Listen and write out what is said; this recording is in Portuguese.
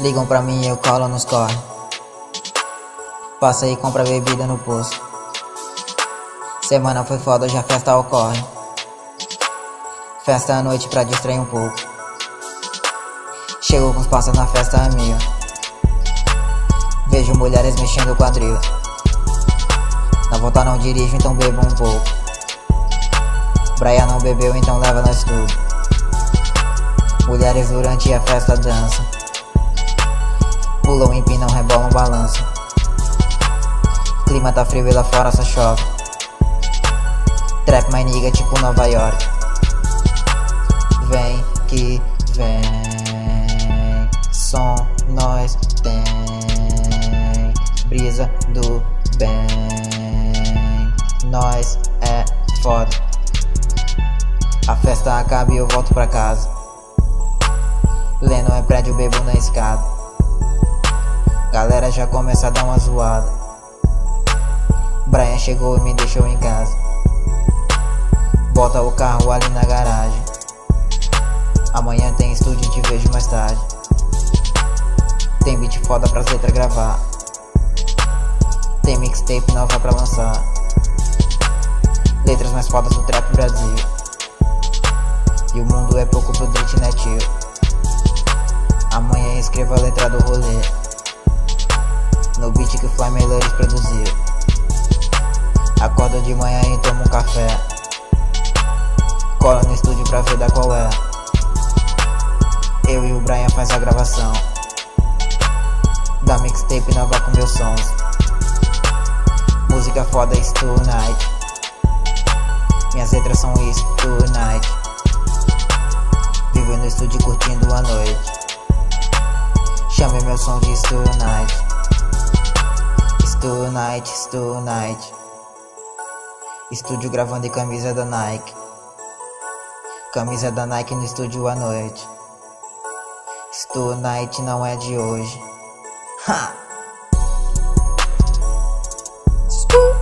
Ligam pra mim e eu colo nos corre. Passa e compra bebida no posto. Semana foi foda, já a festa ocorre. Festa à noite pra distrair um pouco. Chego com os passos na festa amiga. Vejo mulheres mexendo o quadril. Na volta não dirijo, então bebo um pouco. Brian não bebeu, então leva nós tudo. Mulheres durante a festa dançam. Pulam, empinam, rebolam, balançam. Clima tá frio e lá fora só chove. Trap mais nigga tipo Nova York. Vem que vem. Som nós tem. Brisa do bem. Nós é foda. A festa acaba e eu volto pra casa. Lendo é prédio, bebo na escada. Galera já começa a dar uma zoada. Brian chegou e me deixou em casa. Bota o carro ali na garagem. Amanhã tem estúdio e te vejo mais tarde. Tem beat foda pras letras gravar. Tem mixtape nova pra lançar. Letras mais fodas do trap Brasil. E o mundo é pouco pro Date Netil. Amanhã escreva a letra do rolê. No beat que o Fly Melores produziu. Acordo de manhã e tomo um café. Cola no estúdio pra ver da qual é. Eu e o Brian faz a gravação. Da mixtape nova com meus sons. Música foda is tonight. Minhas letras são is tonight. Vivo no estúdio curtindo a noite. Chame meu som de tonight. Tonight, tonight. Estúdio gravando em camisa da Nike. Camisa da Nike no estúdio à noite. Tonight não é de hoje. Ha! Scoop.